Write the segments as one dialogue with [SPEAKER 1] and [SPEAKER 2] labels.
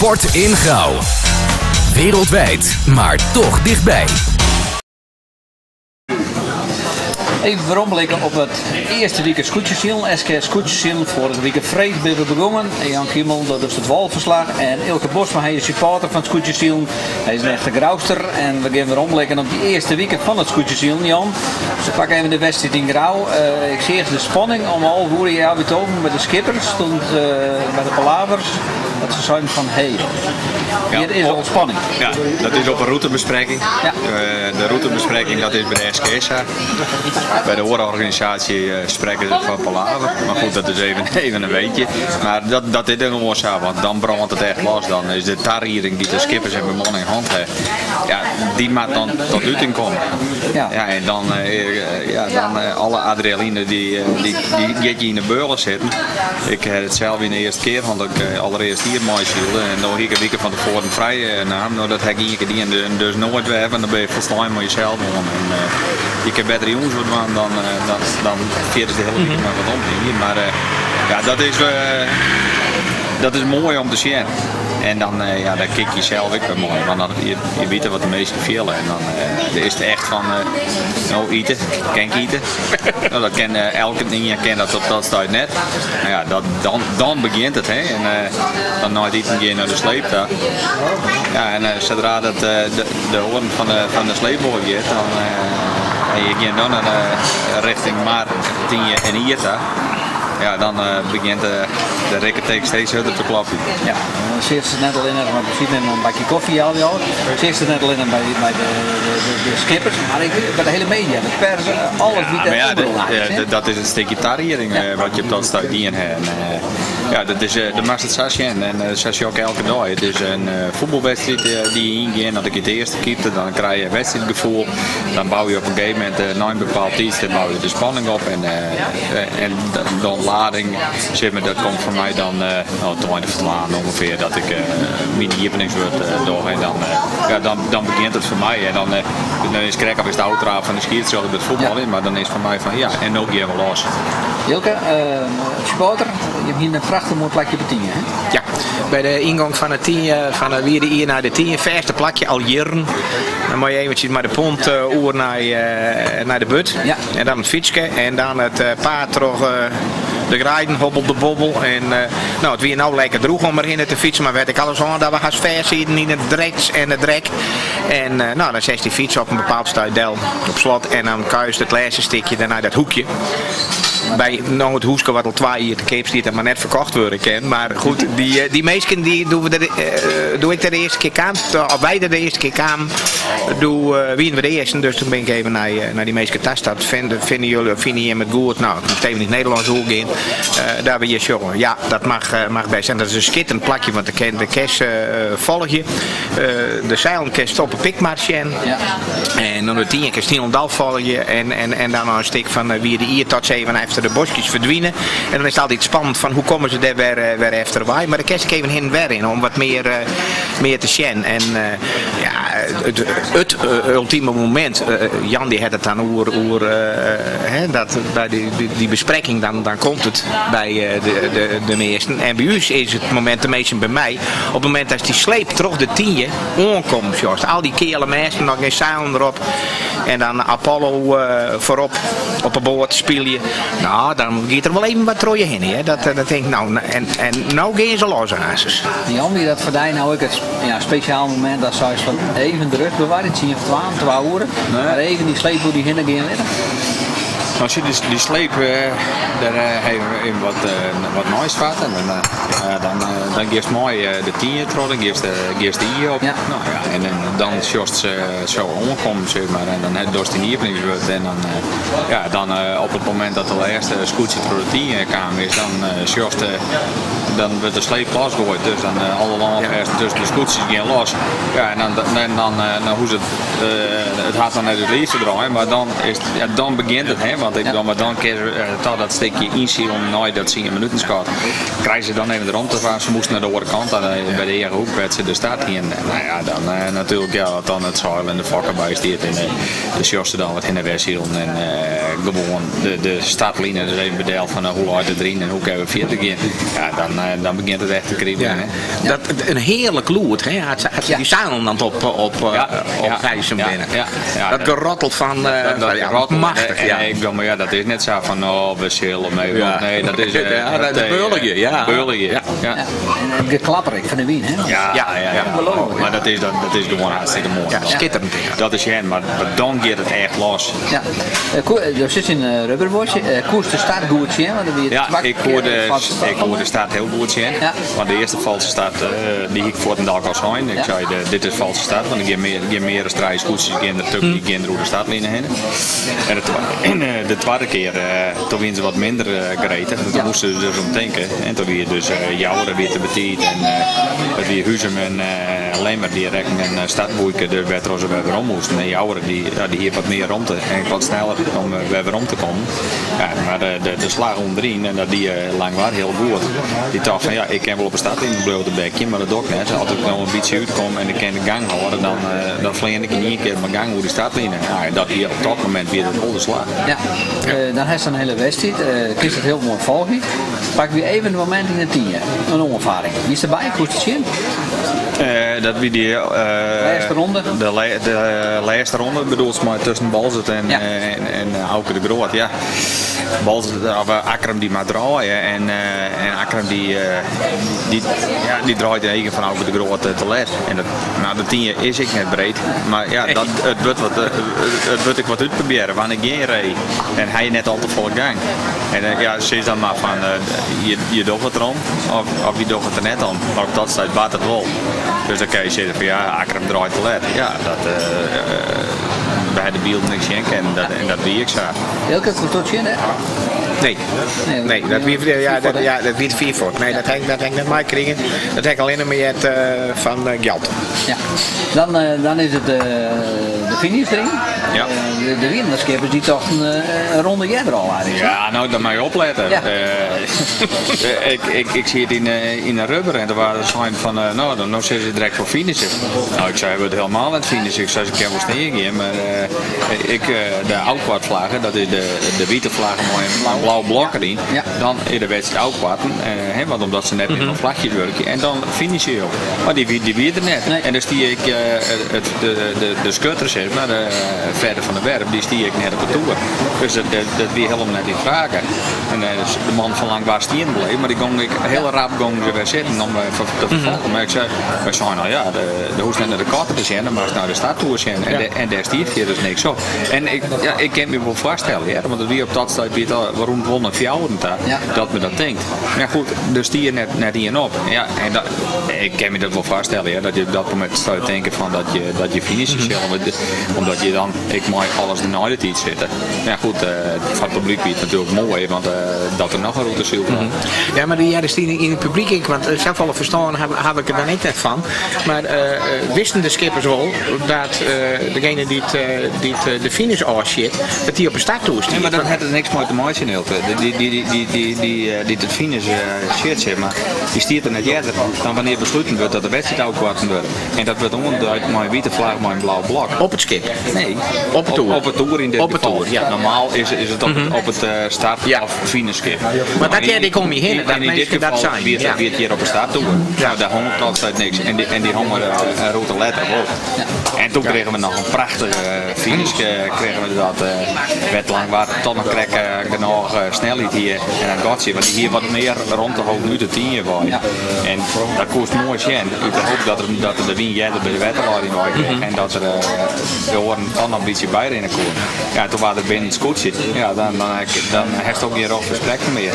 [SPEAKER 1] Sport in Gauw. Wereldwijd, maar toch dichtbij.
[SPEAKER 2] Even vooruitblikken op het eerste weekend Scootjesiel. SK Scootjesiel. Vorige week vreed we begonnen. En Jan Kimmel, dat is het walverslag. En Ilke Bosma, hij is supporter van Scootjesiel. Hij is een echte grouwster. En we gaan weer omblikken op die eerste weekend van het Scootjesiel, Jan. Ze pakken even de wedstrijd in Grauw. Uh, ik zie de spanning om al hoe je over met de skippers. Stond uh, bij de palavers. Dat ze zijn van, hé, hey, hier is al spanning.
[SPEAKER 3] Ja, dat is op een routebespreking.
[SPEAKER 2] Ja.
[SPEAKER 3] Uh, de routebespreking, dat is bij de SKSA. Bij de horenorganisatie uh, spreken ze van palaver. Maar goed, dat is even, even een weetje. Maar dat, dat is gewoon zo, want dan brandt het echt los. Dan is de tariering die de skippers en man in hand hebben, ja, die maakt dan tot uiting komen.
[SPEAKER 2] Ja.
[SPEAKER 3] ja en dan, uh, ja, dan alle adrenaline die, die, die, die je in de beulen zitten. Ik heb het zelf in de eerste keer, want ik allereerst hier mooi zielde. En dan ik een week van tevoren vrij naam. Nou, dat heb ik die en dus nooit weer hebben. Dan ben je volstaan met jezelf. En, je kan beter jongens worden dan, dan, dan keert de hele week maar wat om hier. Maar uh, ja, dat is, uh, dat is mooi om te zien. En dan, uh, ja, dan kijk je zelf ook weer mooi. Want dan, je, je weet wat de meesten vielen. En dan uh, is het echt van, uh, nou eten, ken ik eten. nou, dat ken uh, elke ding, ken dat op dat staat net. Nou ja, dat, dan, dan begint het. Hè. En dan nooit eten je naar de sleep daar. Ja, en zodra dat, de, de hoorn van de, van de sleepboot gaat, dan en je gaat dan naar richting maar 10 en Ierta. Ja, dan uh, begint de, de rekkenteek steeds harder te klappen.
[SPEAKER 2] Ja, dan zit ze net al in, maar precies in een bakje koffie al jou. Zit ze net al in bij, bij de, de, de, de, skippers, maar ik, bij de hele media, de pers, alles
[SPEAKER 3] ja,
[SPEAKER 2] wie dat
[SPEAKER 3] ja, dat is een stukje tariering wat je op dat staat die hebt. Uh, ja, dat is uh, de Master Sasjen en dat uh, je ook elke dag. Het is een uh, voetbalwedstrijd die je ingaat. Dat ik het eerste keepte, dan krijg je een wedstrijdgevoel. Dan bouw je op een gegeven moment na een bepaald iets, dan bouw je de spanning op. En, en dan lading, zeg maar, dat komt voor mij dan uh, 20 van ongeveer dat ik uh, mijn hiepeningswoord uh, door en dan, uh, ja, dan, dan begint het voor mij en dan, uh, dan is Krek of is de auto van de skiert zo met voetbal in, maar dan is voor mij van ja en ook weer wel los.
[SPEAKER 2] Hilke, supporter, je hier een prachtig mooi plakje op tien, hè?
[SPEAKER 4] Ja, bij de ingang van het tien, van de wierde hier naar de tien, verste plakje al jaren. Dan moet je eventjes maar de pont uh, oer naar, uh, naar de but.
[SPEAKER 2] Ja.
[SPEAKER 4] En dan het fietsje en dan het uh, paard terug de grijden, hobbel de bobbel. En uh, nou, het weer nou lekker droeg om erin te fietsen, maar werd ik alles aan dat we gaan ver zitten in het dreks en het drek. En uh, nou, dan zet die fiets op een bepaald stuitdel op slot en dan kuist het laatste stikje daarna dat hoekje. Bij nou het hoeske wat al twee hier te Cape Street dat maar net verkocht worden kan. Maar goed, die, die meesken die doen we de, uh, doe ik er de eerste keer aan. Of wij er de eerste keer aan. Doe uh, wie we de eerste. Dus toen ben ik even naar, naar die meesken test. Dat vinden, vinden jullie vinden je met goed. Nou, ik moet even in het Nederlands hoe gaan. Uh, daar ben je jongen. Ja, dat mag, mag best. En dat is een skitterend plakje, want de, uh, volg je. de zeilen kan stoppen pikmarsje.
[SPEAKER 2] Ja.
[SPEAKER 4] En dan de tien keer Stielendal volg je. En, en, en dan nog een stuk van wie de hier tot zeven de bosjes verdwijnen. En dan is het altijd spannend van hoe komen ze daar weer, weer efter bij. Maar de kerst ik even heen en weer in om wat meer, uh, meer te zien. En uh, ja, het, het ultieme moment, Jan die had het dan oer, hè, dat, bij die, die, bespreking, dan, dan komt het bij de, de, de meesten. En bij is het moment de meeste bij mij, op het moment dat die sleep terug de tienje aankomt, Joost. Al die kele mensen, nog geen zeilen erop. En dan Apollo voorop op een boord speel je. Nou, dan gaat er wel even wat trooien heen. Hè. Dat, dat denk ik, nou, en, en nou gaan ze los aan
[SPEAKER 2] Jan, wie dat voor jou nou ook het ja, speciaal moment dat zou van even de rug bewaren, zien of 12, 12 uur, nee. maar even die sleep die hinnen gaan liggen.
[SPEAKER 3] Als je die, die sleep, uh, daar hebben we even wat, uh, wat moois vatten. En dan, uh, dan geeft mooi de tien trot, dan geeft de hier op.
[SPEAKER 2] Ja.
[SPEAKER 3] Nou, ja, en, en dan sjost ze zo omkomen, zeg maar. En dan heb je die wordt. En dan, ja, dan op het moment dat de eerste scootje door de tien kamer is, dan sjost dan wordt de sleep losgooid. Dus dan uh, alle landen ja. tussen de scootjes gaan los. Ja, en dan, en dan, uh, dan hoe ze het, uh, het gaat dan naar de liefste draaien, maar dan, is, ja, dan begint het, hè, want ik, dan, maar dan keer uh, dat stukje inzien om nooit dat 10 minuten schat. Krijgen ze dan even de rond te gaan, ze moesten naar de andere kant, aan, de- bij de Ere Hoek, werd ze de stad hier. En, nou ja, dan eh, natuurlijk ja, dat dan het zeil en de vakken bij stiert. En eh, de sjosten dan wat in de westhielen. En eh, gewoon de, de startlijnen dus even bedeeld van eh, hoe hard het erin en hoe kunnen we verder gaan. Ja, dan, eh, dan begint het echt te kriebelen.
[SPEAKER 4] Ja.
[SPEAKER 3] hè.
[SPEAKER 4] Dat, een heerlijk loert, hè? Had, had
[SPEAKER 2] Ja.
[SPEAKER 4] die zadel dan op, op, op
[SPEAKER 3] ja,
[SPEAKER 4] binnen. dat
[SPEAKER 3] dat-
[SPEAKER 4] gerotteld van, eh,
[SPEAKER 3] Dat, dat rottelt.
[SPEAKER 4] machtig,
[SPEAKER 3] En-
[SPEAKER 4] ja.
[SPEAKER 3] en ik wil, maar ja, dat is net zo van, oh, we zullen mee.
[SPEAKER 4] Ja.
[SPEAKER 3] want Nee, dat is... eh,
[SPEAKER 4] Ja, dat is
[SPEAKER 3] eh,
[SPEAKER 4] ja.
[SPEAKER 3] beulingen,
[SPEAKER 4] Ja.
[SPEAKER 3] ja.
[SPEAKER 2] Ja. En het geklapperik van de wien, hè?
[SPEAKER 3] Ja, ja,
[SPEAKER 4] Ja,
[SPEAKER 3] Maar dat is, dat, dat is gewoon hartstikke mooi.
[SPEAKER 4] Ja,
[SPEAKER 3] Dan.
[SPEAKER 4] schitterend. Ja.
[SPEAKER 3] Dat is Jen, maar, maar dan gaat het echt los.
[SPEAKER 2] Ja. Eh, Er zit een rubberbordje. Eh, koers de start goed, hè? Dan
[SPEAKER 3] Ja, ik hoor de,
[SPEAKER 2] vast-
[SPEAKER 3] ik hoor de staat heel goed.
[SPEAKER 2] Ja.
[SPEAKER 3] Want de eerste valse staat, eh, die ik voor den dag al zijn. Ik
[SPEAKER 2] Ja.
[SPEAKER 3] zei, de, dit is valse staat, want ik heb meer, meer strijdscootjes, ik heb de tuk, die door de stadlijnen heen. En eh, de tweede keer, eh, toen ze wat minder uh, gereden. Toen moesten ze dus om. En toen weer dus uh, Jouweren weer te betiet en uh, het weer Huzem en uh, Lemmer die rekken en uh, stadboeken de werd ze weer om moesten. En Jouweren die, die hier wat meer rond en wat sneller om uh, weer om te komen. Ja, maar de, de, de slag onderin, en dat die uh, lang waren heel goed. Die dacht van ja, ik ken wel op een stad in een blote bekje, maar dat ik net. Als ik nog een beetje uitkom en ik ken de gang houden, dan, uh, dan vlieg ik in één keer mijn gang hoe die stad in. Ja, dat hier op dat moment weer het hele slag.
[SPEAKER 2] Ja, uh, dan heeft ze een hele wedstrijd. Uh, het heel mooi volgen. Pak weer even een moment in de tien. Een onervaring. Wie is erbij? Koest het zien?
[SPEAKER 3] Uh, dat wie die uh,
[SPEAKER 2] laatste ronde.
[SPEAKER 3] De, le de laatste ronde bedoelt maar tussen Balzet en,
[SPEAKER 2] ja.
[SPEAKER 3] en, en uh, Auke de Groot. Ja. Uh, Akram die maar draaien en, uh, en Akram die, die, ja, die draait eigen van Auke de Groot te les. En dat, nou, de tien is ik net breed, maar ja, dat, het wordt wat, het wordt ik wat uitproberen. Wanneer ik geen reed en hij net al te volle gang. En ja, ze is dan maar van je, je doet het erom of, of je doet het er net om. Maar op dat staat baat het wel. Dus dan kan je zeggen van ja, Akram draait te let. Ja, dat uh, uh, bij de beeld niks schenken en dat, en dat wie ik zo.
[SPEAKER 2] Welke tot hè?
[SPEAKER 4] Nee, nee, nee dat wie, ja, dat, ja, dat wie vier voor. Nee, dat heb ik dat net maar gekregen. Dat heb ik alleen maar het uh, van uh, geld.
[SPEAKER 2] Ja, dan, uh, dan is het finish erin.
[SPEAKER 3] Ja.
[SPEAKER 2] de, de winnerskippers die toch een, een ronde jij al waren.
[SPEAKER 3] Ja, nou dan mag je opletten.
[SPEAKER 2] Ja.
[SPEAKER 3] ik, ik, ik zie het in, in een rubber en er waren zijn van, nou dan zitten ze direct voor finishen. Nou, ik zei, we het helemaal aan het finishen. Ik zei, ik kan wel maar ik, de oudkwartvlagen, dat is de, de witte vlaggen mooi een blauw blok erin.
[SPEAKER 2] Ja.
[SPEAKER 3] Dan in de wedstrijd oudkwarten, uh, want omdat ze net mm -hmm. in een vlagje werken. En dan finish je ook. Maar die, die, die weer er net.
[SPEAKER 2] Nee.
[SPEAKER 3] En dan stie ik uh, het, de, de, de scutter zeg maar, de, verder van de werf, die stie ik net op de toer. Dus dat, dat, dat weer helemaal net in vragen. En uh, dus de man van lang was stien bleef, maar die ging ik heel rap gong ze weer zitten om uh, te vervolgen. Mm -hmm. Maar ik zei, we zijn nou ja, de, de hoest naar de karten te zijn, maar naar de stadtoer zijn. En, ja. de, en daar stiert hier dus niks op. En ik, ja, ik kan me wel voorstellen, ja, want wie op dat staat weet waarom won een fjouwen dat me dat denkt. Maar goed, dus die je net, net hier op. Ja, en dat, ik kan me dat wel voorstellen, ja, dat je op dat moment staat denken van dat je, dat je finish mm -hmm. Omdat je dan, ik mag alles ernaar het iets zitten. Ja goed, uh, voor het publiek is het natuurlijk mooi, want uh, dat er nog een route ziel mm -hmm.
[SPEAKER 4] Ja, maar die jaren die in het publiek, ik, want zelf al verstaan heb, heb ik er dan niet net van. Maar uh, wisten de skippers wel dat degene die, het, die het, de finish afshit, dat die op een starttoer
[SPEAKER 3] Nee, maar dat heeft er niks mee te maken in die, die, die, die, die, die, die het finish shit zeg maar, die stiert er net eerder dan wanneer besloten wordt dat de wedstrijd uitkwarten wordt. En dat wordt onderduid met een witte vlag met een blauw blok.
[SPEAKER 4] Op het skip?
[SPEAKER 3] Nee,
[SPEAKER 4] op het toer.
[SPEAKER 3] Op, op het toer in dit
[SPEAKER 4] op het
[SPEAKER 3] geval.
[SPEAKER 4] toer, ja.
[SPEAKER 3] Normaal is, is het op, mm -hmm. op het uh, start
[SPEAKER 4] ja.
[SPEAKER 3] of finish skip.
[SPEAKER 4] Maar, maar dat jij die kom je heen,
[SPEAKER 3] in,
[SPEAKER 4] dat
[SPEAKER 3] in dit geval
[SPEAKER 4] dat zijn.
[SPEAKER 3] Weer,
[SPEAKER 4] ja.
[SPEAKER 3] weer hier op een start toer. Ja. Nou, daar hangt altijd niks. En die, en die uh, een rode letter op. Ja. En toen kregen we nog een prachtige finish. kregen we dat. werd lang tot nog krijgen genoeg snelheid hier. En dan gaat ze, want hier wat meer rond de hoog nu de tien was. Ja. En dat kost mooi zijn. Ik hoop dat er, dat er de wien jij bij de wetterleiding was. Mm -hmm. En dat er uh, de horen dan een beetje bij in kon. Ja, toen waren er binnen het scootje. Ja, dan, dan, dan heb je ook geen rood gesprek meer.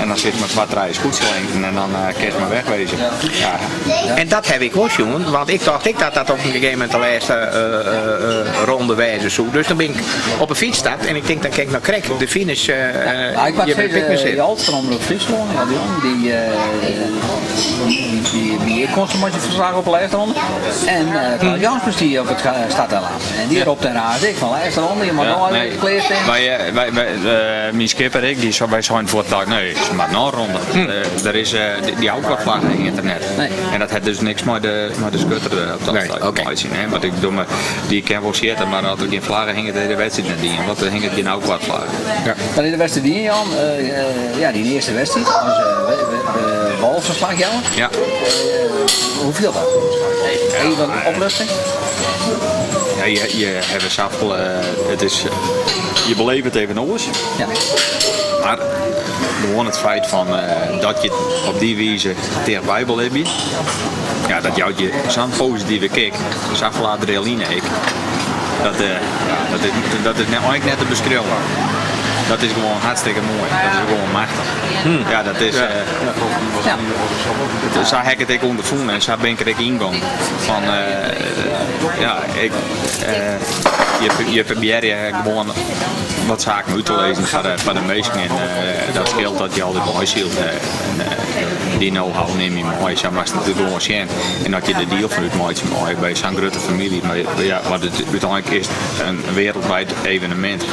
[SPEAKER 3] En dan zit met wat rijden scootje en dan uh, kan je maar wegwezen. Ja.
[SPEAKER 4] Ja. En dat heb ik ook, jongen. Want ik dacht ik dat dat op een gegeven moment de laatste uh, ronde wijze zo. Dus dan ben ik op een fiets staat en ik denk dan kijk naar Krek, de finish. Uh,
[SPEAKER 2] ja, ik was je uh, op Friesland, die, uh, die, die constant verslagen op de lijst ronde. En uh, Klaus Jaspers die op het staat te En die erop ten raad ik van lijst ronde, je mag
[SPEAKER 3] Ja,
[SPEAKER 2] nog
[SPEAKER 3] nee.
[SPEAKER 2] gekleed zijn.
[SPEAKER 3] Wij, eh, wij, wij, eh, mijn skipper ik, die, wij zijn voor het dag, nee, het is maar een ronde. Eh, er is, eh, die, die houdt wat vlaggen in internet.
[SPEAKER 2] Nee.
[SPEAKER 3] En dat heeft dus niks met de, met de scutter op dat
[SPEAKER 4] Nee, oké.
[SPEAKER 3] zien. Hè? Want ik doe me, die kan wel zitten, maar als er geen vlaggen hingen, deed de wedstrijd net niet. Want er hingen geen ook wat vlaggen.
[SPEAKER 2] Dan in de wedstrijd die Jan, ja die eerste wedstrijd, als uh, walverslag jou.
[SPEAKER 3] Ja.
[SPEAKER 2] Hoeveel dat? Even oplusting?
[SPEAKER 3] Ja, je, je hebt een safel, eh, het is, eh, je beleeft het even anders.
[SPEAKER 2] Ja.
[SPEAKER 3] Maar gewoon het feit van, eh, dat je op die wijze tegen Bijbel hebt, ja, dat jouw je zo'n positieve kick, zoveel adrenaline ik, dat, ja, dat, is, dat is eigenlijk net te beschrijven. Dat is gewoon hartstikke mooi. Dat is gewoon machtig. Ja, dat is. eh,
[SPEAKER 2] Ja.
[SPEAKER 3] dus heb ik het ook ondervonden en zo ben ik er ook ingegaan. Van, eh, ja, ik, eh, je, je probeert je gewoon wat zaken uit te lezen van de, van de meesten. En eh, dat scheelt dat je altijd mooi ziet. en, eh, die know-how neem je mooi, zo mag het natuurlijk gewoon zien. En dat je de deal vanuit maakt mooi bij zo'n grote familie. Maar ja, wat het uiteindelijk is een wereldwijd evenement.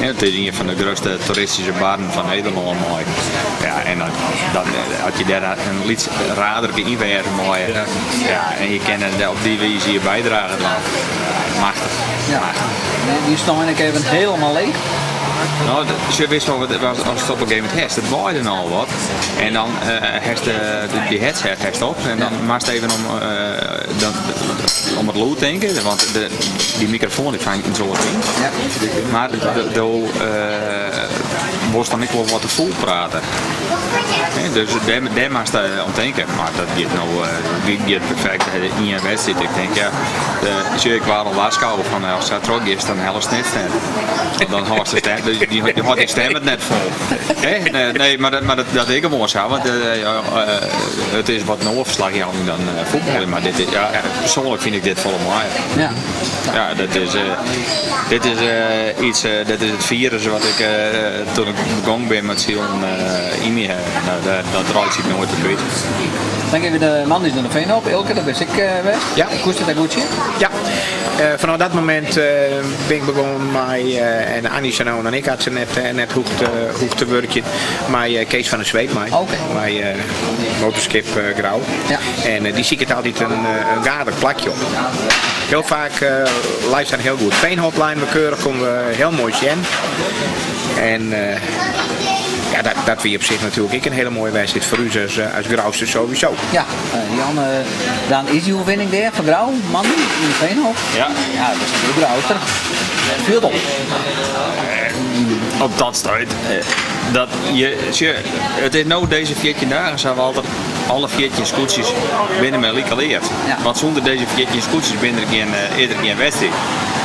[SPEAKER 3] En het is een van de grootste toeristische banen van Nederland mooi. Ja, en dan, dan had je daar een iets raderlijke inwerking mooi. Ja, en je kan op die wijze je bijdragen dan. Machtig.
[SPEAKER 2] Ja. Die- Die staan ik even helemaal leeg.
[SPEAKER 3] Nou, ze wist wel wat was als het op een gegeven moment heeft. Het waaide al wat. En dan eh heeft de, de- die headset heeft op. En dan maakt even om, eh, dan, om het lood denken. Want de, die microfoon die vangt in zo'n ding.
[SPEAKER 2] Ja.
[SPEAKER 3] Maar de, de, de, eh, was dan niet wel wat te vol praten. Hè, dus daar, maakt je aan denken. Maar dat je nou, eh, die, die het perfect eh, in je wedstrijd. Ik denk ja, de, zie ik waar al waarschuwen van als het trok is, dan helft het stem. Dan ze stem, dus die, die had die stem het net vol. Hè? Nee, nee, maar dat, maar dat, dat ik gewoon zo, want ja, eh, het is wat een overslag ja, dan eh, voetbal. Maar dit is, ja, persoonlijk vind ik dit volemaal
[SPEAKER 2] Ja.
[SPEAKER 3] ja, dat is, dit is iets, dit is het virus wat ik toen ik gong bij emotion uh, in je. Nou, dat, dat draait zich nooit op
[SPEAKER 2] Dan geven de man is de veen op. Elke, dat wist ik uh, weg.
[SPEAKER 4] Ja.
[SPEAKER 2] Koest het dat goed zien?
[SPEAKER 4] Ja, eh, vanaf dat moment eh, ben ik begonnen met, eh, en Annie Sanon en ik had ze net, eh, net hoek te, werken, eh, Kees van der Zweep, mij. Eh, motorskip eh, Grauw.
[SPEAKER 2] Ja.
[SPEAKER 4] En eh, die zie ik het altijd een, eh, een gaardig plakje op. Heel vaak uh, lijst zijn heel goed. Veenhopline, we keurig komen we heel mooi zien. En eh, ja, dat, dat wie op zich natuurlijk ook een hele mooie wedstrijd voor u als, eh, als Grauwster sowieso.
[SPEAKER 2] Ja, uh, Jan, uh, dan is die overwinning daar van Grauw, man, in de Veenhoop.
[SPEAKER 3] Ja.
[SPEAKER 2] Ja, dat is natuurlijk Grauwster. Veel op.
[SPEAKER 3] Op dat stuit. Dat je, je, het is nou deze 14 dagen zijn we altijd alle 14 scootjes binnen leert.
[SPEAKER 2] Ja.
[SPEAKER 3] Want zonder deze 14 scootjes binnen er geen, uh, eerder geen wedstrijd.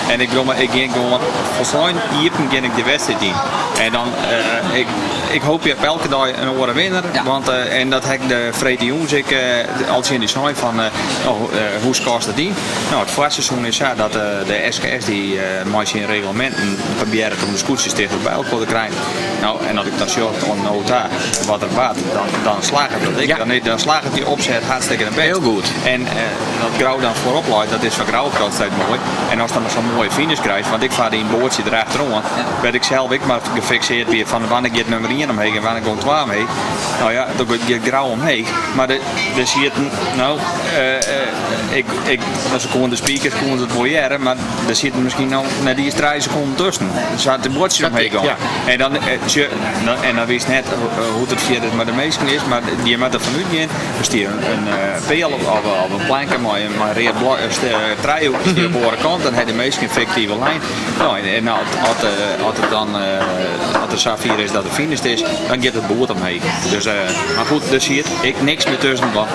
[SPEAKER 3] En ik bedoel, maar ik ging gewoon, volgens ging ik de wedstrijd in. En dan, uh, ik, ik hoop je op elke dag een oren winnaar.
[SPEAKER 2] Ja.
[SPEAKER 3] Want, uh, en dat heb ik de Vrede Jongens, ik, uh, als in die zijn van, oh, hoe kost het die? Nou, het voorseizoen is ja, dat de SKS die uh, in reglementen proberen om de scootjes tegen de bijl te krijgen. Nou, en als ik dat zo on nota wat er baat, dan, dan slaag ik dat ik.
[SPEAKER 4] Ja.
[SPEAKER 3] Dan, dan slaag die opzet hartstikke een best.
[SPEAKER 4] Heel goed.
[SPEAKER 3] En dat grauw dan voorop loopt, dat is van grauw altijd mooi. En als dan maar zo'n mooie finish krijgt, want ik vaar die een boordje erachterom, ja. werd ik zelf ik maar gefixeerd weer van wanneer ik nummer 1 omheen en wanneer ik om 12 mee. Nou ja, dan gaat je grauw omheen. Maar de, de zie je nou, uh, uh, ik, ik, als ik gewoon de speakers kon het boyeren, maar er zitten misschien nou net die drie seconden tussen. Er zat de bordje omheen gaan.
[SPEAKER 4] Ja.
[SPEAKER 3] En dan, uh, en dan wist net hoe het via het met de meesten is, maar die met er vanuit gaan, dus die een, een peel op, op een plank, maar een maar reed driehoek die op de kant, dan had de meesten fictieve lijn. Nou, en, en als, als, als het dan als er Safir is dat de finish is, dan gaat het boord omheen. Dus, uh, maar goed, dus hier ik niks meer tussen. Want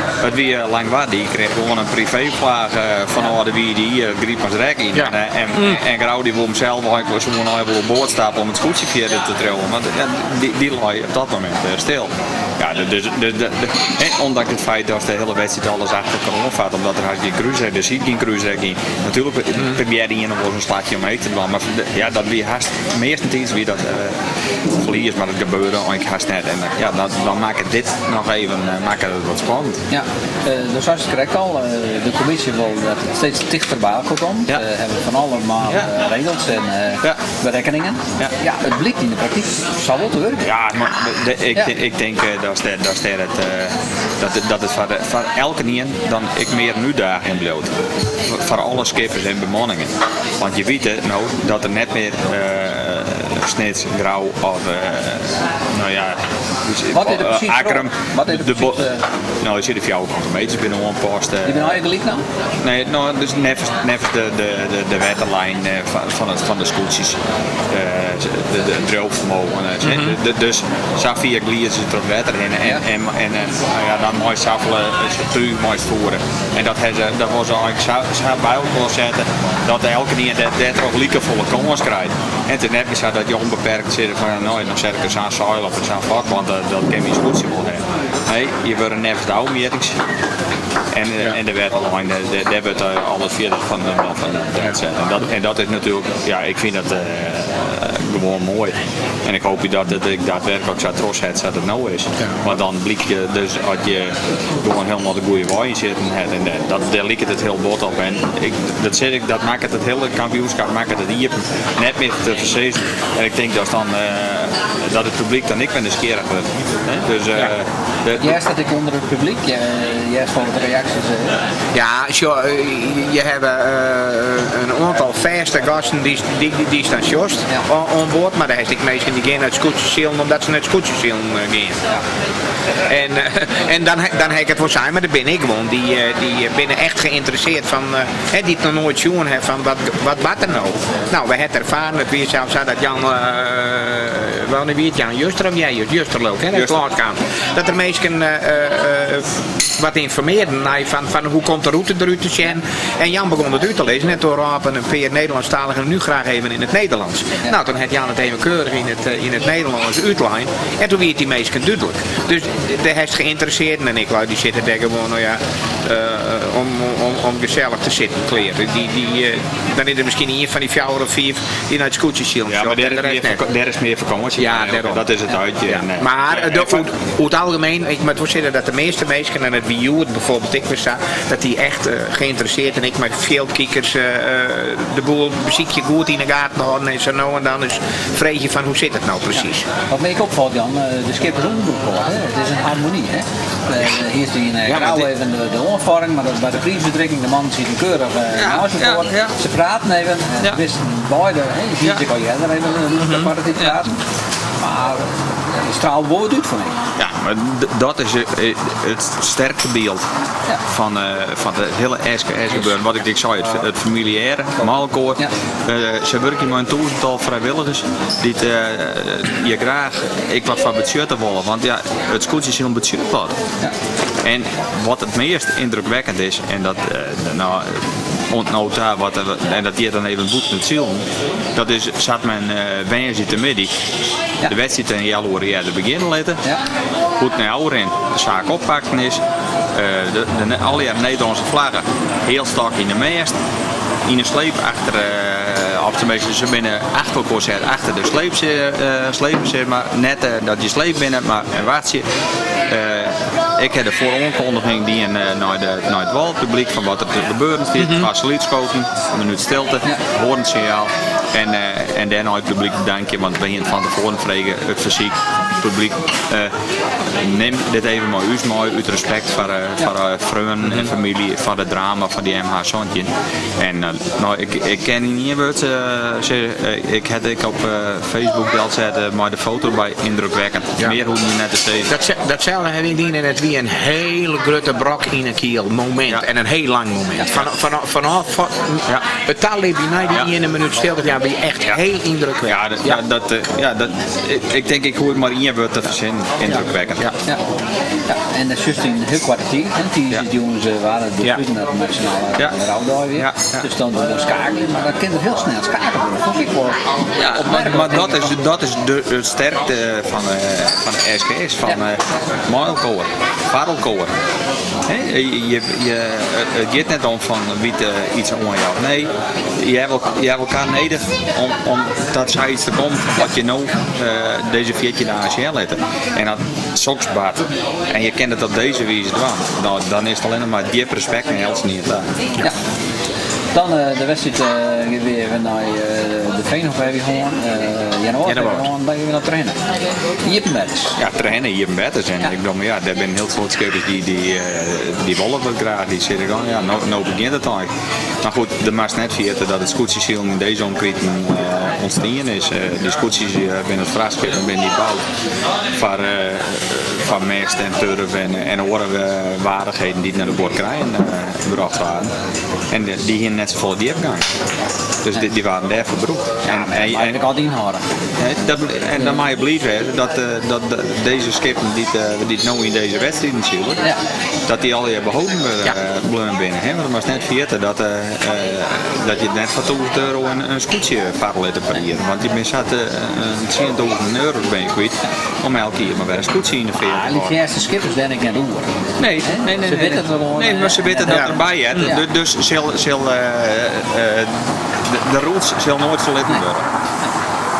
[SPEAKER 3] het wie uh, lang wat, die kreeg gewoon een privévlaag uh, van oh, de wie die hier griep als rek in.
[SPEAKER 4] Ja.
[SPEAKER 3] en, mm. en Grauw die wil hem zelf eigenlijk gewoon even op boord stappen om het scootje verder te trillen. Want ja, die, die lag op dat moment stil. Ja, dus, dus, dus, dus, ondanks het feit dat de hele wedstrijd alles achter kan omvatten, omdat er had geen cruiser, er ziet geen cruiser in. Natuurlijk probeer je nog wel een slagje omheen te doen, maar ja, dat wie haast meestens wie dat uh, verlies, maar het gebeurde eigenlijk net. En ja, dan, dan maak ik dit nog even uh, maak het wat spannend.
[SPEAKER 2] Ja, uh, dus zoals het correct al, uh, de commissie wil dat het steeds dichterbij komt. Ja. We hebben van allemaal ja. regels en ja. berekeningen. Ja. ja, het blijkt in de praktijk. Zal wel te werken.
[SPEAKER 3] Ja, maar de, ik, ja. ik denk dat, dat, dat, het, dat, het, dat het voor, de, voor elke nien dan ik meer nu daar in bloot. Voor alle skippers en bemanningen. Want je weet het nou dat er net meer snits, grauw of nou ja,
[SPEAKER 2] dus, wat is er precies?
[SPEAKER 3] Akrum,
[SPEAKER 2] wat is er precies?
[SPEAKER 3] De nou, er zitten jouw meters binnen een post.
[SPEAKER 2] Die ben je gelijk nou?
[SPEAKER 3] Nee, nou, dus nevens, nevens de, de, de, de wetterlijn van, van, het, van de scootjes. de, de, de droogvermogen. De, dus zo via glieren ze terug wetter in. En, ja. en, en, en nou ja, dan mooi saffelen, puur mooi voeren. En dat, hebben, dat was eigenlijk zo, bij elkaar zetten dat elke keer dat, dat er ook liekevolle kans krijgt. En het is net zo dat je onbeperkt zit van dan zet ik eens aan zeil of eens aan vak, want dat, dat kan je goed wel hebben. Nee, je wordt een de oude meetings. En, ja. en de wet online, daar wordt alles via van de van de en dat, en dat is natuurlijk, ja, ik vind dat uh, gewoon mooi. En ik hoop dat het, ik daadwerkelijk ook zo trots heb dat het nou is. Ja. Want dan blik je dus als je gewoon helemaal de goede wijn zit en, en dat, daar ligt het heel bot op. En ik, dat, zeg ik, dat maakt het, het hele kampioenschap maakt het hier net meer te verzezen. En ik denk dat, dan, uh, dat het publiek dan ik ben de wordt. Dus, uh, ja.
[SPEAKER 2] de, jij staat ik onder het publiek, jij, volgt de reacties. Uh.
[SPEAKER 4] Ja, zo, je hebt een aantal vaste gasten die, die, die, die staan just ja. On, boord, maar daar is ik meestal die gaan uit scootjeszillen omdat ze naar scootjeszillen gaan. En, uh, en dan, dan heb ik het voor zijn, maar daar ben ik gewoon. Die, uh, die binnen echt geïnteresseerd van, uh, die het nog nooit zien hebben van wat, wat wat er nou. Nou, we hebben ervaren, het weer zelfs dat Jan, uh, wel niet weet Jan Juster of jij, Juster ook, hè, dat kan. Dat er mensen wat informeerden van, van hoe komt de route eruit te zien. En Jan begon het uit te lezen, net door rapen een peer Nederlandstalig en nu graag even in het Nederlands. Nou, toen had Jan het even keurig in het, in het Nederlands uitline. En toen werd die meestal duidelijk. Dus de heeft geïnteresseerd. En ik die zitten daar gewoon nou ja, uh, om, om, om gezellig te zitten kleren. Die, die, uh, dan is er misschien een van die vier of vier die naar het scootjes zien.
[SPEAKER 3] Ja, maar daar is, meer, is meer vakantie.
[SPEAKER 4] Ja, daarom.
[SPEAKER 3] dat is het uitje. Ja.
[SPEAKER 4] Maar ja, de, over, het algemeen, ik moet zeggen dat de meeste mensen aan het Wii U, bijvoorbeeld ik was dat die echt uh, geïnteresseerd en ik met veel kiekers de boel muziekje goed in de gaten houden en zo nou en dan is vreetje van hoe zit het nou precies.
[SPEAKER 2] Wat me ik opvalt Jan, de skip is Het is een harmonie. Hè? Uh, hier is die uh, ja, die... even de, de maar dat bij de prijsbedrukking, de man ziet een keurig uh, ja, ja, ja, Ze praten even, ja. wisten beide, hè? je ziet ja. kan je er even een mm -hmm. praten. Maar het straalt woord uit van mij.
[SPEAKER 3] Ja, maar dat is het sterke beeld ja. van, uh, van de hele SKS gebeuren. Wat ik dik zei, het, het familiaire, maalkoor. Ja. Uh, ze werken met een duizendtal vrijwilligers die het, uh, je graag ik wat van budget willen. Want ja, het scootje is een budget ja. En wat het meest indrukwekkend is, en dat nou, ontnota wat en dat die dan even boet met ziel. Dat is zat men uh, te midden. Ja. De wedstrijd in januari ja, de beginnen letten. Ja. Goed naar ouder in de zaak oppakken is. Uh, de, de, alle Nederlandse vlaggen heel sterk in de meest. In een sleep achter, uh, op de ze binnen achter elkaar achter de sleep, uh, sleep zeg maar. Net uh, dat je sleep binnen, maar een waardje. Ik heb de vooronderkondiging die in, naar, de, naar het walpubliek van wat er te gebeuren zit. Mm -hmm. een minuut stilte, hoornsignaal. En, uh, en daarna het publiek bedanken, want we hebben van tevoren vregen het fysiek publiek. Uh, neem dit even maar uit mooi, uit respect voor, ja. voor vrienden en mhm. familie, voor het drama van die MH Zondje. En nou, ik, ik ken niet wat, ik heb ik op Facebook wel zetten, maar de foto bij indrukwekkend. Ja. Meer hoe je net te zeggen.
[SPEAKER 4] Dat, datzelfde heb ik in het wie een hele grote brok in een kiel moment ja. en een heel lang moment. Van, van, vanaf van, ja. het taal die ja. in een minuut stil, ja, ben je echt heel indrukwekkend.
[SPEAKER 3] Ja, dat, ja. dat, ja, dat, ik, ik denk ik hoe het maar in je wordt te verzinnen, indrukwekkend.
[SPEAKER 2] Ja. Ja. Ja. en dat is juist in heel kwartier, die, ja. die jongens waren de ja. naar de nationale ja. rouwdag weer. Ja. Dus dan doen we schakelen, maar dat kan er heel snel schakelen worden. Ik wel
[SPEAKER 3] ja, maar, maar dat is, dat is de, de sterkte van, uh, van de SKS, van uh, Milecore. Je, je, je, het gaat net om van wie uh, iets aan jou. Nee, je hebt, elkaar, je hebt elkaar nodig om, om dat zij iets te komen wat je nou uh, deze veertje naar ACL letten. En dat soks baat. En je kent het op deze wijze doen. Nou, dan is het alleen maar diep respect en helst niet.
[SPEAKER 2] Ja. Dan uh, de wedstrijd uh, weer naar uh, de Veenhof hebben we gewoon. Januari hebben we gewoon, dan gaan we naar trainen. Hier in Betters.
[SPEAKER 3] Ja, trainen hier in Betters. En ik bedoel, ja, daar zijn heel veel skaters die, die, die willen dat graag. Die zeggen gewoon, ja, nou, nou begint het eigenlijk. Maar goed, de maast net dat het scootjesiel in deze omkrieten uh, ontstaan is. Uh, die scootjes uh, binnen het vraagschip en binnen die bouw. Van, uh, van mest en turf en, en andere waardigheden die naar de boord krijgen gebracht waren. En die hier net zo vol die opgang. Dus die, die waren daar verbroekt.
[SPEAKER 2] En, en, en, ik al inhouden.
[SPEAKER 3] Dat, en dan mag je blijven dat, uh, dat de, deze skippen die, uh, die nou in deze wedstrijd natuurlijk, ja. dat die al je behouden uh, ja. binnen. Hè? Want het was net vergeten dat, dat je net van 1000 euro een, een scootje parallel te parieren. Want je bent zat een 10.000 euro ben je kwijt om elke keer maar weer een scootje in de veer
[SPEAKER 2] te Ah, die eerste skippers ben ik net doen.
[SPEAKER 3] Nee, nee, nee.
[SPEAKER 2] Ze weten het.
[SPEAKER 3] Nee, maar ze weten dat erbij. Hè? Dus zal, de, de rules zal nooit verletten worden.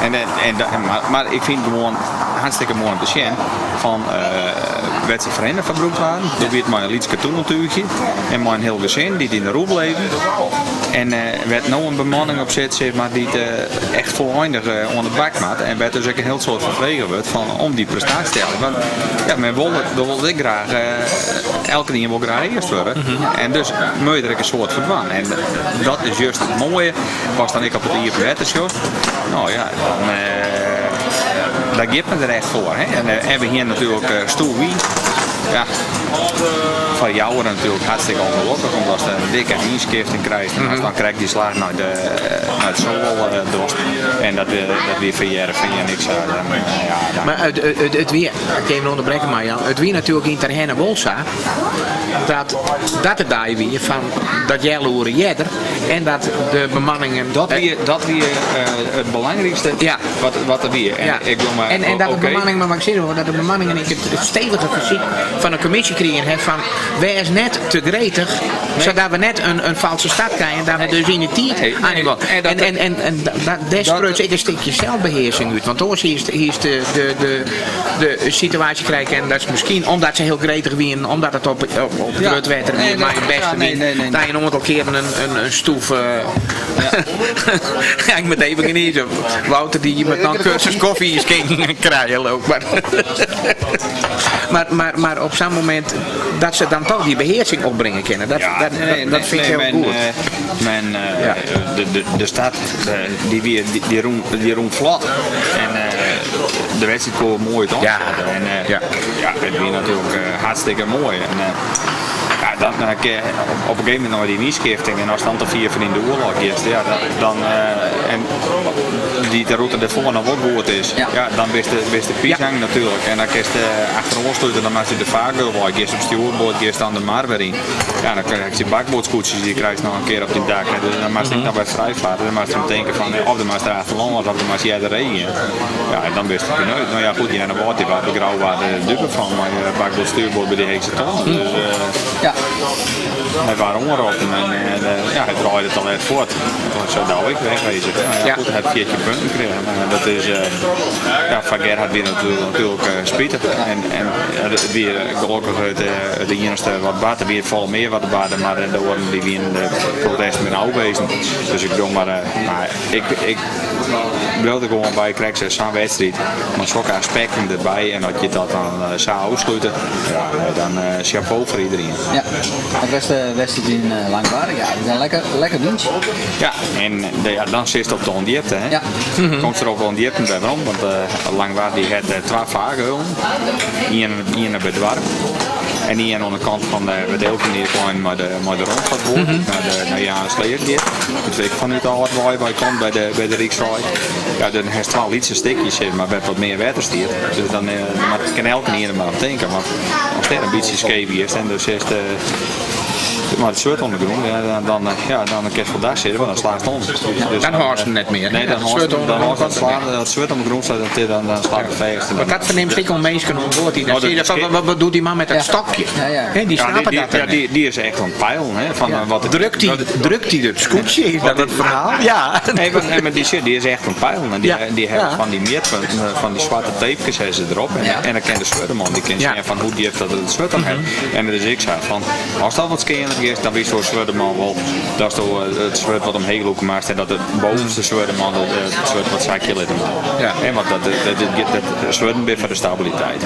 [SPEAKER 3] En, en, en, maar, maar ik vind gewoon hartstikke mooi om te van uh, werd ze vrienden verbroekt waren. Er werd maar een liedje toen natuurlijk en een heel gezin die in de roep leven. En uh, werd nou een bemanning opzet zeg maar, die het uh, echt volledig uh, onder de bak maakt. En werd dus ook een heel soort vervregen wordt van om die prestatie te stellen. Want ja, men wilde, wilde ik graag elke ding wil graag eerst worden. Mm -hmm. En dus moet je er een soort verdwan. En dat is juist het mooie. Was dan ik op het IFW Nou ja, dan daar geeft men er echt voor. Hè? En uh, hebben hier natuurlijk uh, Stoel Wie. Ja, van jou natuurlijk hartstikke ongelukkig, omdat ze een dikke inschrifting krijgt. En mm -hmm. dan krijgt die slag naar, de, naar het Zowel uh, dorst. En dat, dat weer verjaren vind je niks uit. Ja, dan...
[SPEAKER 4] Maar het, het, het weer, ik even onderbreken maar Jan, het weer natuurlijk in Terhenne Wolsa, dat, dat het daar weer van dat jaloeren jeder en dat de bemanningen...
[SPEAKER 3] Dat weer, dat weer het belangrijkste
[SPEAKER 4] ja.
[SPEAKER 3] wat, wat er weer. En,
[SPEAKER 4] ja.
[SPEAKER 3] ik wil maar,
[SPEAKER 4] en, en dat de bemanningen, maar ik zeg dat de bemanningen het, het stevige fysiek van een commissie heeft van wij is net te gretig, nee. zodat we net een, een valse stad krijgen, dat we dus in de tijd nee, nee. En, en, en, en, en ik een stukje zelfbeheersing uit. Want hier is, hier is de, de, de, de situatie krijgen en dat is misschien omdat ze heel gretig winnen, omdat het op, op, op ja. werd nee, maar het beste ja, nee, nee, nee, dat je nog een keer een, een, een stoef. Uh, ja. ja, ik met even genezen. Wouter die met een cursus koffie is krijgen loopt. Maar, maar, maar, maar op zo'n moment dat ze dan toch die beheersing opbrengen kunnen. Dat,
[SPEAKER 3] ja,
[SPEAKER 4] dat,
[SPEAKER 3] nee,
[SPEAKER 4] dat, dat vind ik heel
[SPEAKER 3] men,
[SPEAKER 4] goed.
[SPEAKER 3] Uh, men, uh, ja. de, de, de stad uh, die, weer, die, die, roem, die roem vlot. En de wedstrijd kwam mooi toch?
[SPEAKER 4] Ja.
[SPEAKER 3] En, ja. ja, het was natuurlijk hartstikke mooi. En, ja, dan, dan op, op een gegeven moment nog die nieuwsgifting en als dan te vier van in de oorlog is, ja, dan, uh, en die de route ervoor nog wat goed is, ja. ja dan wist de, wist de pisang ja. natuurlijk. En dan kist je achterover sluiten, dan maak je de vaargul waar je op stuurboord, je dan de maar weer in. Ja, dan krijg je bakboordskoetsjes, die krijg je nog een keer op die dak. Dus dan maak je mm -hmm. nog bij vrijvaart, dan maak je hem denken van, of de maak je achterlang was, of de maak je de regen. Ja, en dan wist je nooit. Nou ja, goed, die en de water, die de grauw waar de dupe van, maar je stuurboord bij die heekse ton. Dus, uh,
[SPEAKER 2] ja.
[SPEAKER 3] Hij waren onderop en uh, ja, hij draaide het al echt voort. Zo nou ik wegwezen. Nou, ja, ja. Goed, hij heeft viertje punten gekregen. Maar dat is, uh, ja, van Gerhard weer natuurlijk, natuurlijk uh, spietig. En, en uh, weer gelukkig de, de eerste wat baten, weer vol meer wat baten, maar de worden die weer in de protest meer afwezen. Dus ik doe maar, maar ik, ik wilde gewoon bij krijg ze zo'n wedstrijd, maar zulke aspecten erbij en dat je dat dan zou uitsluiten, ja, dan chapeau voor iedereen.
[SPEAKER 2] Ja. Het was de wedstrijd in Langwaardig. Ja, dat is een lekker, lekker winst.
[SPEAKER 3] Ja, en de, ja, dan zit het op de ondiepte. Hè.
[SPEAKER 2] Ja.
[SPEAKER 3] Komt er op de ondiepte bij waarom? Want uh, Langwaardig die heeft uh, twee vagehullen. Eén bij het warm. En die aan de kant van de bedeelking die gewoon maar de, maar de rond gaat worden. Mm -hmm. Naar de naar Janus. Dus ik vanuit al wat waar bij komt bij de, bij de Rijksrij. Ja, dan heeft wel iets stikjes maar met wat meer waterstier. Dus dan uh, maar kan elke niet maar op denken. Want als er een beetje scheef is en dus is de maar het zwart ondergrond, ja, dan, dan, eh, ja, dan kan je vandaag zitten, maar dan slaat het ons. Dus,
[SPEAKER 4] Dan hoort ze net meer.
[SPEAKER 3] Nee, dan
[SPEAKER 4] Het
[SPEAKER 3] hoort
[SPEAKER 4] zwart
[SPEAKER 3] het dan het slaan, het zwart ondergrond staat, dan, dan, dan slaat het vijfste.
[SPEAKER 4] Maar dat verneemt ik om mensen om woord. Die dan
[SPEAKER 3] Nou,
[SPEAKER 4] zie je wat, wat doet die man met dat stokje?
[SPEAKER 2] Ja, ja.
[SPEAKER 4] Hè, die snappen
[SPEAKER 3] die,
[SPEAKER 4] dat
[SPEAKER 3] die,
[SPEAKER 4] dan
[SPEAKER 3] ja,
[SPEAKER 4] niet.
[SPEAKER 3] die, is echt het peilen. Hè, van, eh, wat het-
[SPEAKER 4] Drukt hij drukt hij het scootje? Is dat het verhaal? Ja.
[SPEAKER 3] Nee, maar, die, is echt een pijl. En die, die hebben van die meerpunten, eh, van die zwarte tapejes hebben ze erop. En, dan kan de zwetterman, die zeggen van hoe die heeft dat het zwet aan heeft. En dat is ik zei van, als dat wat scanner is, dan wist zo'n wel, dat is eh, het zwet wat omheen lopen maakt. En dat de bovenste zwetterman het, eh, het zwet wat zij killen
[SPEAKER 4] Ja.
[SPEAKER 3] En want dat, dat, dat, dat, dat zweten weer voor de stabiliteit.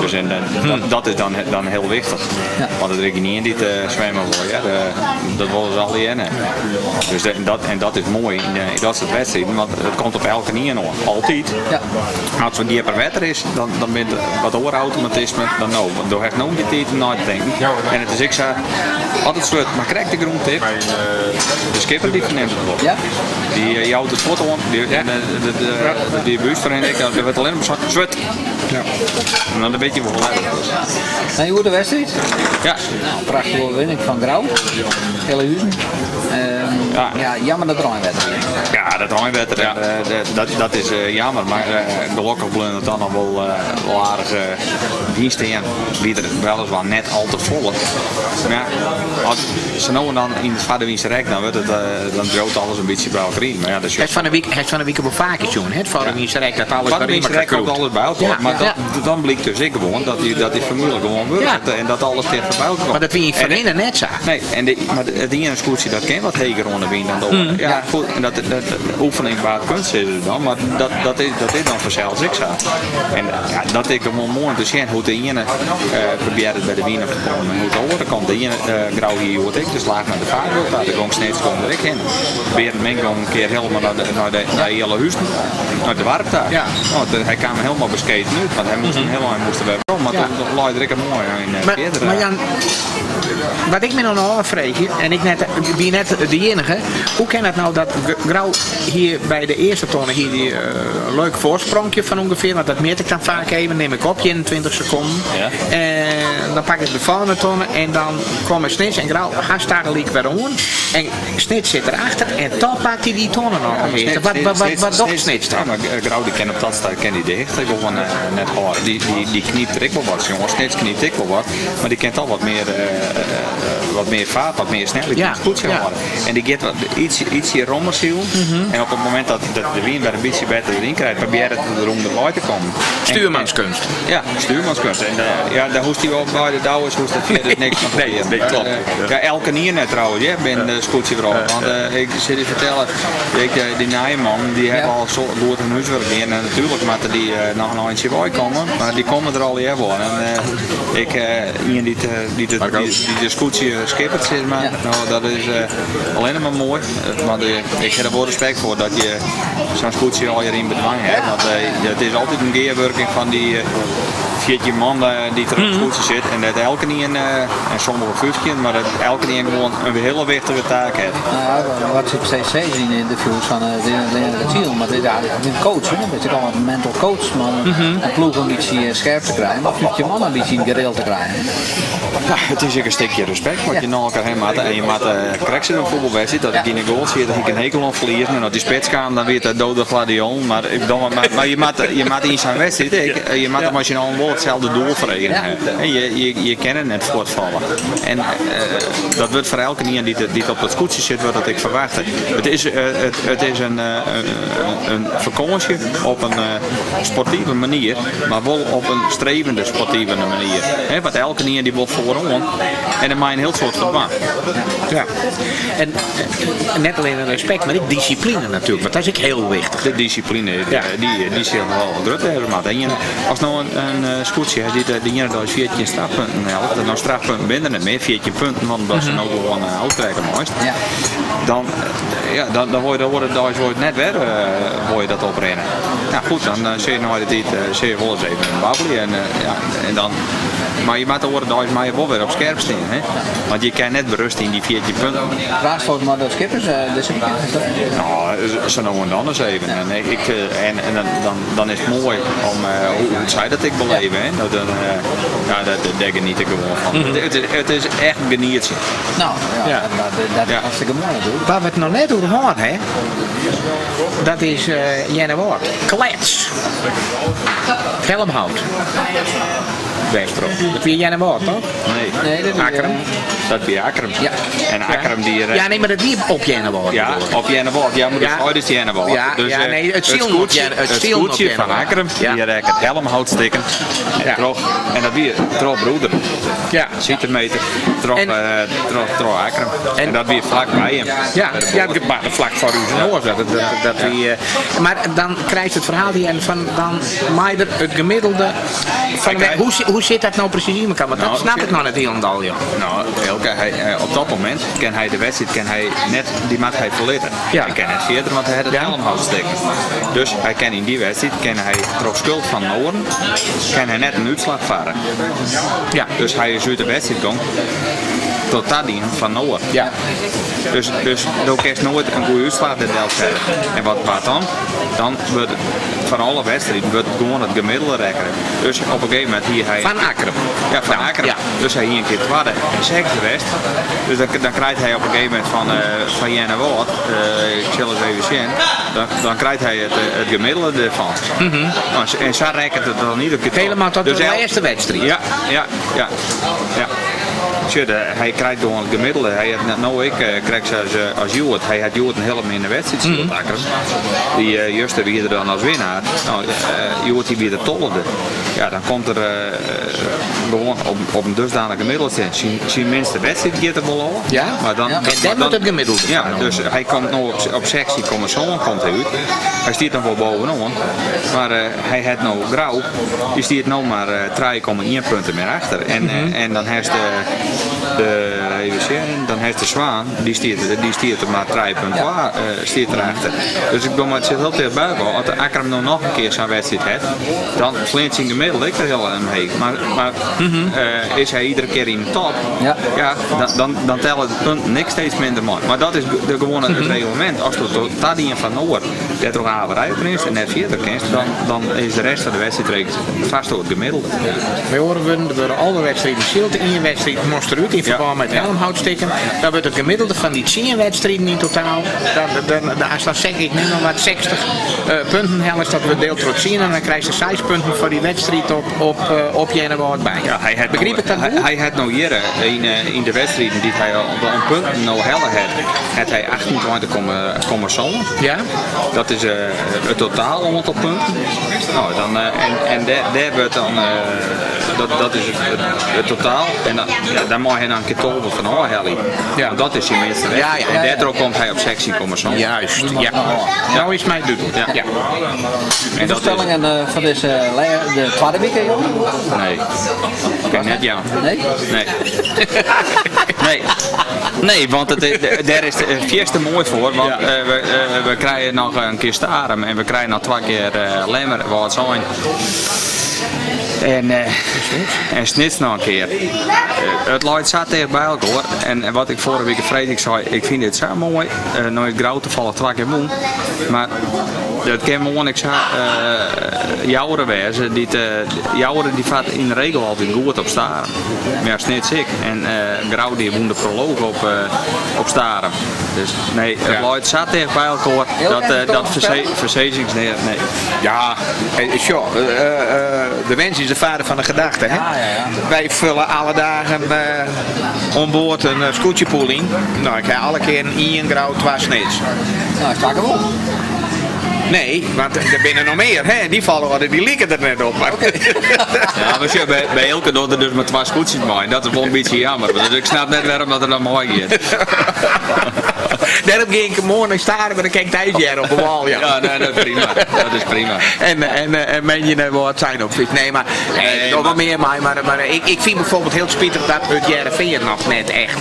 [SPEAKER 3] Dus en, en dat, dat is dan, dan heel wichtig.
[SPEAKER 2] Ja.
[SPEAKER 3] Want het er niet in die te zwemmen wil, ja, de- dat willen ze al die ene. Dus de- en, dat, en dat is mooi in, de- in dat soort wedstrijden, want het komt op elke niet nog. Altijd.
[SPEAKER 2] Ja.
[SPEAKER 3] Als het dieper wetter is, dan, dan ben je wat oorautomatisme dan nou. Want door echt nooit die tijd om na te denken. En het is ik zei, altijd zwet, maar krijg de grondtip. De skipper die verneemt het wel.
[SPEAKER 2] Ja?
[SPEAKER 3] Die uh, jouwt het foto om, die, de, de, de, de, die buurtvereniging, dat werd alleen maar zwet.
[SPEAKER 4] Ja.
[SPEAKER 3] En dan weet je wel hoe
[SPEAKER 2] Nee, hoe de wedstrijd?
[SPEAKER 3] Ja,
[SPEAKER 2] Nou, prachtige overwinning van Grauw. Hele Huizen. Ehm,
[SPEAKER 3] Ja.
[SPEAKER 2] ja. jammer dat er een is.
[SPEAKER 3] Ja, dat Rijnwetter, ja. dat, dat is eh, jammer, maar uh, gelukkig blijft het dan nog wel, eh, wel aardig uh, dienst in. Wie er weliswaar net al te vol. Maar ja, als ze nou dan in het vaderwinst rek, dan, wordt het, uh, dan droogt alles een beetje bij elkaar in. Maar ja, dat is
[SPEAKER 4] Het van de week, het van de week op een vaakje doen. Het van de week dat alles
[SPEAKER 3] mensen
[SPEAKER 4] elkaar
[SPEAKER 3] rek komt alles bij elkaar.
[SPEAKER 4] Ja,
[SPEAKER 3] maar
[SPEAKER 4] ja.
[SPEAKER 3] dat, dan blijkt dus ik gewoon dat die, dat die familie gewoon werkt
[SPEAKER 4] Ja.
[SPEAKER 3] en dat alles tegen bij elkaar komt.
[SPEAKER 4] Maar dat wie in
[SPEAKER 3] En-
[SPEAKER 4] Verenigd net zo.
[SPEAKER 3] Nee, en de, maar de, het ene scootje dat ken wat heger onder wien dan de andere. Ja, goed, en dat, dat, oefening baat kunst is dan, maar dat, dat, is, dat is dan vanzelf ik zo. En ja, dat ik gewoon mooi te zien hoe de ene uh, probeert het bij de wiener te komen en hoe de andere kant. De ene uh, grauw hier wordt ik, dus laag naar de vaarboot, daar de gong steeds komen er ik in. Weer een mengel keer helemaal naar de, naar de, naar de hele huis, naar de warp daar.
[SPEAKER 4] Ja.
[SPEAKER 3] Nou, de- hij kwam helemaal besketen uit, want hij moest heel lang moest er weer maar
[SPEAKER 4] Ja.
[SPEAKER 3] toen ik het mooi in uh,
[SPEAKER 4] Maar, maar
[SPEAKER 3] uh,
[SPEAKER 4] Jan, wat ik me nou nog afvraag, en ik net, ben net de enige, hoe kan het nou dat Grauw hier bij de eerste tonnen hier die eh, leuk voorsprongje van ongeveer, want dat meet ik dan vaak even, neem ik op je in 20 seconden.
[SPEAKER 3] Ja.
[SPEAKER 4] En dan pak ik de volgende tonnen en dan komen Snits en Grauw hartstikke liek weer om. En Snits zit erachter en dan pakt hij die tonnen nog
[SPEAKER 3] steeds-
[SPEAKER 4] Wat, wat, wat, doet Snits dan?
[SPEAKER 3] eh, Grauw die op dat staat, ken die de hicht gewoon eh, net hoor. Die, die, die kniept er ik wel wat, jongens. Steeds kniept ik wel wat. Maar die kent al wat meer, eh, wat meer vaart, wat meer snelheid.
[SPEAKER 4] Ja,
[SPEAKER 3] Goed
[SPEAKER 4] ja.
[SPEAKER 3] maar. En die geeft wat, iets, ietsje rommerziel. En op het moment dat, dat de wien bij een beetje beter erin krijgt, probeert het erom erbij te komen. En-
[SPEAKER 4] Stuurmanskunst.
[SPEAKER 3] ja, stuurmanskunst. En uh, ja, daar hoest hij wel bij de douwers, hoest dat verder niks van
[SPEAKER 4] Nee, nee, klopt.
[SPEAKER 3] Uh, ja, elke nier net trouwens, ja, ben de scootje erop. Want uh, ik zit je vertellen, ik, uh, die naaiman, die hebben al zo door een huiswerk in. En natuurlijk moeten die uh, nog een eindje bij komen, maar die komen er al even aan. En uh, ik, uh, iemand die, die, de, die, die de scootje skippert, zeg maar, nou, dat is uh, alleen maar mooi. Want uh, ik heb er wel respect voor dat je zo'n scootje al in bedwang hebt. Want uh, het is altijd een gearworking van die uh, veertien man uh, die er op het scootje zit. En dat elke niet een, uh, en sommige vuurtje, maar dat elke niet gewoon een hele wichtige taak heeft.
[SPEAKER 2] Nou ja, wat ik steeds zei in de interviews van uh, de, de, de Ziel, maar dit ja, een coach, een beetje al een mental coach, maar een ploeg een beetje eh, scherp te krijgen, maar je man een beetje in gereel te krijgen.
[SPEAKER 3] Ja, het is ook een stukje respect wat
[SPEAKER 2] Ja.
[SPEAKER 3] je naar elkaar heen maakt. En je maakt uh, in een voetbalwedstrijd, dat ik in een goal zie dat ik een hekel aan verlies. En dat die spits kan, dan weer dat dode gladion. Maar, ik dan, maar, maar je maakt je maakt in zijn wedstrijd, ik, je maakt hem als je nou wel hetzelfde doel verrekenen
[SPEAKER 2] Ja.
[SPEAKER 3] hebt. En je, je, je kent het net voortvallen. En uh, dat wordt voor elke niet die, die op het scootje zit, wat dat ik verwacht. Het is, uh, het, het is een, uh, een, vakantie op een sportieve manier, maar wel op een strevende sportieve manier. He, want elke niet die wil voorom en dan maak je een heel soort verband.
[SPEAKER 4] Ja. En eh, net alleen een respect, maar ook discipline natuurlijk, want dat is ook heel wichtig.
[SPEAKER 3] De discipline, die,
[SPEAKER 4] Ja.
[SPEAKER 3] die, die wel hebben. Maar en je- als nou een, een scootje die de die ene dat 14 strafpunten helpt, dan nou strafpunten binnen het meer 14 punten, want dat ze nou gewoon uh, uittrekken mooist.
[SPEAKER 2] Ja.
[SPEAKER 3] Dan, eh, ja, dan, dan word je, dan wordt het, dan het net weer uh, je dat oprennen. Ja goed, dan uh, zie je nou de tijd, uh, zie je wel eens even een babbelen en, ja, en dan maar je maakt de oren maar je wel weer op scherp staan. Hè? Want je kan net berusten in die 14 punten.
[SPEAKER 2] Vraagfout maar de skippers, dus ik
[SPEAKER 3] Nou, zo nou en dan eens even. En, ik, en, en dan, dan, dan is het mooi om hoe, hoe zij dat ik beleven. Nou, dan, eh, ja, dat, dat denk ik niet ik gewoon van.
[SPEAKER 4] Mhm.
[SPEAKER 3] het, het, is, het is echt een geniertje.
[SPEAKER 2] Nou, ja,
[SPEAKER 4] Ja.
[SPEAKER 2] dat, dat, dat is
[SPEAKER 3] Ja.
[SPEAKER 2] hartstikke mooi natuurlijk.
[SPEAKER 4] Waar we het nog net over hadden, hè? Dat is eh Jenne Woord. Klets. Helmhout. Westrop. Dat weer Jenne Woord, toch?
[SPEAKER 3] Nee,
[SPEAKER 2] Nee, dat is,
[SPEAKER 4] Akkerem.
[SPEAKER 3] dat is Akkerem.
[SPEAKER 2] Ja.
[SPEAKER 3] En Akkerem die... eh,
[SPEAKER 4] Ja, nee, maar dat weer op Jenne Woord.
[SPEAKER 3] Ja, op Jennewoord. Ja, maar
[SPEAKER 4] Ja.
[SPEAKER 3] de is Jennewoord.
[SPEAKER 4] Ja, ja,
[SPEAKER 3] eh,
[SPEAKER 4] nee, het ziel het
[SPEAKER 3] het scootje van. Akkerem,
[SPEAKER 4] Ja.
[SPEAKER 3] die rekt het helmhout stikken.
[SPEAKER 4] Ja.
[SPEAKER 3] Troch, en dat weer troch broeder.
[SPEAKER 4] Ja.
[SPEAKER 3] Centimeter, troch,
[SPEAKER 4] En-
[SPEAKER 3] eh troch, troch Akkerem. En,
[SPEAKER 4] En-
[SPEAKER 3] dat weer hem.
[SPEAKER 4] Ja,
[SPEAKER 3] Bij de
[SPEAKER 4] ja
[SPEAKER 3] boord.
[SPEAKER 4] maar vlak voor u zijn oor. Dat, dat, dat, dat eh, maar dan krijgt het verhaal hier en van dan Maider het gemiddelde. Van hoe, hoe zit dat nou precies in elkaar? Want
[SPEAKER 3] Nou,
[SPEAKER 4] dat snap ik nog niet helemaal. Ja.
[SPEAKER 3] Nou, Elke, hij, eh, op dat moment kan hij de wedstrijd kan hij net, die mag hij verlitten.
[SPEAKER 4] Ja.
[SPEAKER 3] Hij kan net verder, want hij had het
[SPEAKER 4] Ja.
[SPEAKER 3] helmhout stikken. Dus hij kan in die wedstrijd, kan hij troch schuld van Noorden, kan hij net een uitslag varen.
[SPEAKER 4] Ja.
[SPEAKER 3] Dus hij is uit de wedstrijd gegaan tot dat ding van Noorden.
[SPEAKER 4] Ja.
[SPEAKER 3] Dus, dus dan kan je nooit een goede uitslag de Delft hebben. En wat, wat dan? Dan wordt van alle wedstrijden wordt gewoon het gemiddelde rekkeren. Dus op een gegeven moment hier hij...
[SPEAKER 4] Van Akkerem.
[SPEAKER 3] Ja, van
[SPEAKER 4] Ja, ja.
[SPEAKER 3] Dus hij hier een keer tweede en zeker geweest. Dus dan, dan krijgt hij op een gegeven moment van, eh van Jenne Woord, eh, ik zal even zien, dan, dan krijgt hij het, eh, het gemiddelde ervan. Nou, en zo rekent het dan niet op
[SPEAKER 4] Mhm. Helemaal tot de
[SPEAKER 3] el-
[SPEAKER 4] eerste wedstrijd.
[SPEAKER 3] Ja, ja, ja. ja. Tja, de- hij krijgt gewoon het gemiddelde. Hij had net nou ik eh, krijg ze als, eh, als Joert. Hij had Joert een helm in de wedstrijd
[SPEAKER 4] Mhm.
[SPEAKER 3] mm Die uh, Juste wie er dan als winnaar. Nou, eh Joert die weer de tollende. Ja, dan komt er eh, eh, gewoon op, op een dusdanige gemiddelde zijn. Zijn, zijn minste wedstrijd gaat er wel al.
[SPEAKER 4] Ja?
[SPEAKER 3] Maar dan,
[SPEAKER 2] Ja.
[SPEAKER 4] Dan moet het gemiddelde
[SPEAKER 3] Ja, dus hij komt nou op, op sectie komen zo'n komt hij uit. Hij stiert dan wel bovenaan. Maar eh, hij had nou grauw. Die stiert nou maar eh 3,1 punten meer achter. En, eh, en dan heeft de, de even zien, dan heeft de Zwaan, die stiert, die stiert er maar 3 punten ja. stiert erachter. Dus ik ben maar het zit heel tegen buiten. Als de Akram nou nog een keer zijn wedstrijd heeft, dan flint hij in de middel ik er heel aan mee. Maar, maar eh, is hij iedere keer in de top,
[SPEAKER 2] Ja.
[SPEAKER 3] ja, dan, dan, dan tellen de punten niks steeds minder mooi. Maar dat is de, gewoon het reglement. Als dat die van Noord, dat er averij op is en net verder kent, dan, dan is de rest van de wedstrijd vast door het gemiddelde.
[SPEAKER 4] We horen we door alle wedstrijden zilte in je wedstrijd moest eruit in verband met
[SPEAKER 3] Ja.
[SPEAKER 4] helmhout stikken. Dan wordt het gemiddelde van die 10 wedstrijden in totaal. Dan, dan, dan, als dat zeg ik neem maar wat 60 eh, punten hel is dat we deelt tot 10 en dan krijg je 6 punten voor die wedstrijd op, op, eh, op je woord bij.
[SPEAKER 3] Ja, hij had
[SPEAKER 4] Begreep
[SPEAKER 3] nou,
[SPEAKER 4] ik dat
[SPEAKER 3] hij, hij had nou hier in, eh, in de wedstrijden die hij al op een punt nou heller had, had hij 28,7.
[SPEAKER 4] Ja?
[SPEAKER 3] Dat is het totaal aantal punten. Nou, dan, en, en daar, daar wordt dan, dat, dat is het, het, het totaal. En dan, ja, dan mag hij dan een keer tolven van oh Helly.
[SPEAKER 4] Ja.
[SPEAKER 3] Want Dat is zijn minste weg.
[SPEAKER 4] Ja, ja, ja,
[SPEAKER 3] en
[SPEAKER 4] ja.
[SPEAKER 3] daardoor komt hij op sectie komen zo.
[SPEAKER 4] Juist, ja. Nou is mijn doel.
[SPEAKER 3] Ja.
[SPEAKER 4] Ja.
[SPEAKER 3] En
[SPEAKER 2] De
[SPEAKER 3] dat is,
[SPEAKER 2] eh, van deze de tweede week, jongen?
[SPEAKER 3] nee. Kijk, net ja.
[SPEAKER 2] Nee?
[SPEAKER 3] Nee. nee. Nee, want het, is- de- daar is de fiesta mooi voor. Want eh, we, eh, we krijgen nog een keer Starem en we krijgen nog twee keer eh Lemmer, wat zijn. En, eh en Snits nog een keer. Het loopt zo tegen bij elkaar. hoor. En, en wat ik vorige week vrees, ik zei, ik vind dit zo mooi. Uh, nooit grauw te vallen, twee keer moe. Maar dat kan gewoon, ik zei, uh, jouweren wezen. Die, jouweren die vaart in de regel altijd goed op staren. Maar Snits ik. En uh, grauw die woont de proloog op, uh, op staren. Dus nee, het
[SPEAKER 4] Ja.
[SPEAKER 3] loopt zo tegen bij elkaar. Dat, uh, dat
[SPEAKER 2] voorspellen?
[SPEAKER 3] verze verzekings... Nee, nee.
[SPEAKER 4] Ja, eh, sure. eh, eh, de wens is de vader van de gedachte. Hè?
[SPEAKER 2] Ja, ja, ja.
[SPEAKER 4] Wij vullen alle dagen eh onboord een uh, scootjepool in. Nou, ik ga alle keer een Ian Grauw, twee sneeds.
[SPEAKER 2] Nou, sta ik hem op.
[SPEAKER 4] Nee, want er binnen nog meer. Hè? Die vallen worden, die lieken er net op. Maar
[SPEAKER 3] Ja, maar bij, bij Elke doet er dus met twee scootjes mee. Dat is wel een beetje jammer. Dus ik snap net waarom dat er dan mooi is.
[SPEAKER 4] Daarom ging ik morgen naar staren, maar dan kijk Thijs hier op de wal. Ja.
[SPEAKER 3] Ja, nee, dat is prima. Dat is prima.
[SPEAKER 4] En, eh, en, eh, en meen je nou wat zijn op fiets? Nee, maar nee,
[SPEAKER 3] Nee,
[SPEAKER 4] nog wel
[SPEAKER 3] maar-
[SPEAKER 4] meer maar, maar, maar ik, ik vind bijvoorbeeld heel spietig dat het Jereveen nog net echt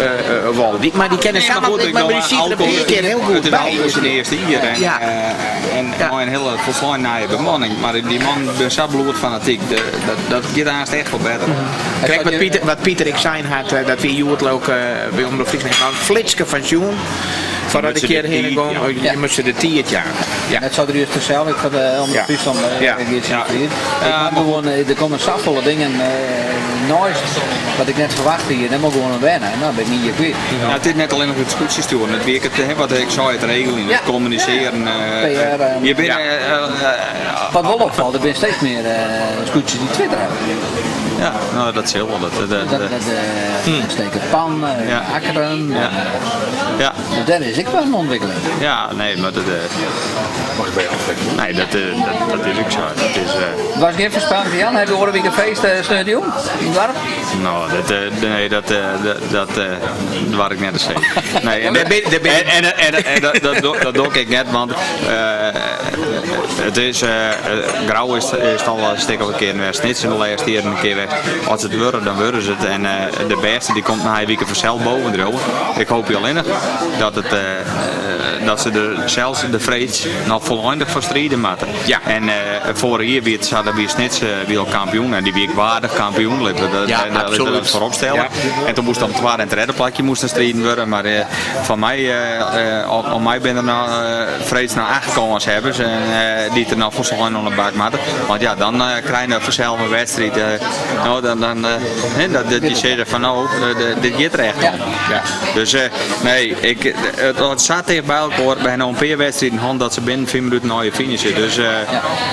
[SPEAKER 4] uh, uh, wol. Die, maar die kennen
[SPEAKER 3] Nee, maar
[SPEAKER 4] samen,
[SPEAKER 3] goed,
[SPEAKER 4] maar,
[SPEAKER 3] ik
[SPEAKER 4] maar
[SPEAKER 3] bedoel,
[SPEAKER 4] die ziet er
[SPEAKER 3] alcohol-
[SPEAKER 4] een keer heel goed
[SPEAKER 3] Het is
[SPEAKER 4] bij.
[SPEAKER 3] in de eerste hier. En,
[SPEAKER 4] Ja.
[SPEAKER 3] Eh, en
[SPEAKER 4] Ja.
[SPEAKER 3] een hele volslijn naaie bemanning. Maar die man is zo bloed fanatiek. De, dat, dat gaat haast echt wel beter.
[SPEAKER 4] Kijk, wat Pieter, wat Pieter ik zijn had, eh, dat we Joert ook uh, bij Omroep Friesland, een flitske van Joen. Voordat ik
[SPEAKER 3] Moeten
[SPEAKER 4] hier
[SPEAKER 3] de
[SPEAKER 4] heen
[SPEAKER 3] tiet,
[SPEAKER 4] kom, je moet ze de tiert jagen. Ja.
[SPEAKER 2] Net zou er eerst zelf, ik ga de precies van de
[SPEAKER 4] Ja.
[SPEAKER 2] ja.
[SPEAKER 3] Ja.
[SPEAKER 2] Ik
[SPEAKER 3] Ja,
[SPEAKER 2] maak
[SPEAKER 3] maar
[SPEAKER 2] gewoon, eh, er komen zoveel dingen uh, nooit wat ik net verwacht hier. Dan moet ik gewoon wennen. Nou, ben ik niet kwijt.
[SPEAKER 3] Ja, het is net alleen nog het scootjes doen. Het werkt, hè, wat ik zei, het regelen, het communiceren. eh,
[SPEAKER 2] PR, eh,
[SPEAKER 3] je bent,
[SPEAKER 4] ja.
[SPEAKER 3] eh, eh, eh,
[SPEAKER 2] Wat wel opvalt, er zijn steeds meer uh, scootjes die Twitter hebben.
[SPEAKER 3] Ja, nou dat is heel wel. Dat, dat,
[SPEAKER 2] Dat,
[SPEAKER 3] dat,
[SPEAKER 2] dat uh, steken pan, uh,
[SPEAKER 3] Ja.
[SPEAKER 2] akkeren.
[SPEAKER 3] Ja.
[SPEAKER 2] Uh,
[SPEAKER 3] ja,
[SPEAKER 2] dus dat is ik wel een ontwikkeling.
[SPEAKER 3] ja, nee, maar dat, eh, nee, dat, eh, dat, dat is ook zo. Dat is, eh,
[SPEAKER 2] Was geen voorspelling van Jan? Heb je horen wie een feest uh, studio in het dorp?
[SPEAKER 3] nou, dat, eh, nee, dat, eh, dat, eh, waar ik net eens zei. Nee, en, en, en, en, en dat, dat, doe- dat doe ik net, want eh, het is, eh, eh, grauw is, is al een stuk of een keer in de laatste jaren een keer weg. Als het worden, dan worden ze het. En eh, de beste die komt na een week vanzelf boven drogen. Ik hoop je alleen nog dat, het, eh, eh, dat ze er zelfs de vrees nog volledig voor strijden moeten.
[SPEAKER 4] Ja.
[SPEAKER 3] En vorig jaar het zat, dat wie Snits uh, kampioen en die wie ik waardig kampioen. Dat, dat,
[SPEAKER 4] Ja,
[SPEAKER 3] dat-
[SPEAKER 4] absoluut.
[SPEAKER 3] dat.
[SPEAKER 4] Ja.
[SPEAKER 3] En toen moest dan het waar en het redde plakje moesten strijden worden. Maar van mij, om, mij ben er nou vrees naar kans hebben ze en die er nou zo'n aan de bak maken. Want ja, dan eh krijg je vanzelf een wedstrijd. Nou, dan, dan eh, hè, dat, dat je zegt van nou, de- dit gaat er echt om.
[SPEAKER 4] Ja.
[SPEAKER 3] Dus eh, nee, ik, eh, het, het staat tegen bij elkaar bij een OMP-wedstrijd in hand dat ze binnen 4 minuten naar je finishen. Dus eh,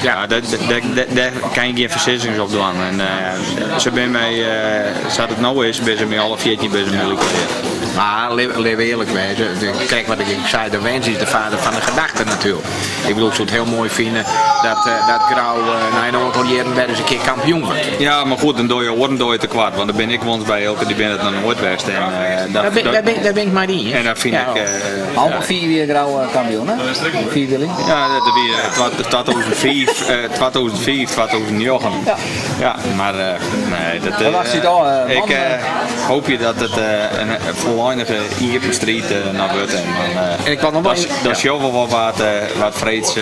[SPEAKER 3] ja, daar daar- daar- daar kan je geen beslissingen op doen. En eh, ze ben mij, eh, zoals het nou is, ben ze met alle 14 bezig met elkaar.
[SPEAKER 4] Maar leef eerlijk wezen. De- Kijk wat ik zei, de wens is de vader van de gedachte natuurlijk. Ik bedoel, ik zou het heel mooi vinden dat, eh, dat Grauw eh, na een aantal jaren weer eens een keer kampioen wordt.
[SPEAKER 3] Ja, maar goed, dan doe je oren doe je te kwaad, want dan ben ik wel eens bij elke die ben het nog nooit geweest. En, eh, dat,
[SPEAKER 4] Daar ben,
[SPEAKER 3] dat-
[SPEAKER 4] daar, ben, daar ben ik maar in.
[SPEAKER 3] en dat vind
[SPEAKER 4] Ja.
[SPEAKER 3] ik. eh,
[SPEAKER 2] Al
[SPEAKER 3] ja.
[SPEAKER 2] vier weer grauwe kampioen, hè? Vierwieling.
[SPEAKER 3] Ja, dat is weer eh, twa- 2005, eh, 2005, 2009.
[SPEAKER 2] Ja.
[SPEAKER 3] Ja, maar eh, nee, dat,
[SPEAKER 2] Maar wacht, zit al, eh,
[SPEAKER 3] ik eh,
[SPEAKER 2] eh.
[SPEAKER 3] hoop je dat het eh, een, volledige Ierpenstrijd uh, naar wordt. En, dan, eh,
[SPEAKER 4] En ik wil nog wel
[SPEAKER 3] dat is- dat wel wat, eh, wat vreeds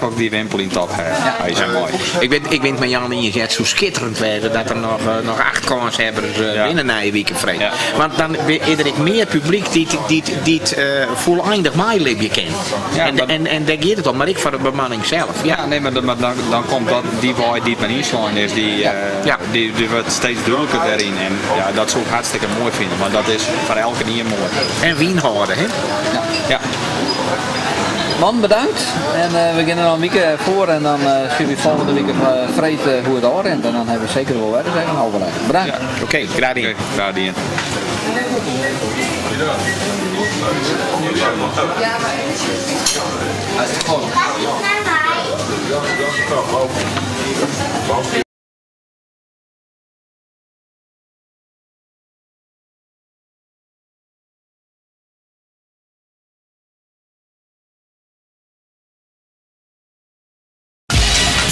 [SPEAKER 3] eh, daadwerkelijk die wimpel in top heeft. Hij is mooi.
[SPEAKER 4] Ik ben, ik ben het met Jan in zet zo schitterend werden dat er nog, eh, nog acht kanshebbers uh,
[SPEAKER 3] Ja.
[SPEAKER 4] binnen na je week vrij.
[SPEAKER 3] Ja.
[SPEAKER 4] Want dan is er meer publiek die, die, die, die uh, volledig maailibje kent.
[SPEAKER 3] Ja,
[SPEAKER 4] en,
[SPEAKER 3] maar-
[SPEAKER 4] en, en daar gaat het om, maar ik voor de bemanning zelf. Ja.
[SPEAKER 3] Ja, nee, maar, dan, dan, dan komt dat die waai die men inslaan is, die, eh,
[SPEAKER 4] Ja.
[SPEAKER 3] die, die wordt steeds duidelijker daarin. En ja, dat zou ik hartstikke mooi vinden, want dat is voor elke nier mooi.
[SPEAKER 4] En wien houden, hè?
[SPEAKER 3] Ja.
[SPEAKER 2] Man, bedankt. En uh, we beginnen dan een week voor en dan uh, zien we volgende week uh, uh, hoe het al En dan hebben we zeker wel verder zeggen. Overleg. Bedankt.
[SPEAKER 3] Ja.
[SPEAKER 4] Oké, okay, graag.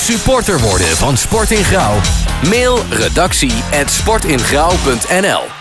[SPEAKER 1] Supporter worden van Sport in Grauw? Mail redactie at sportingrauw.nl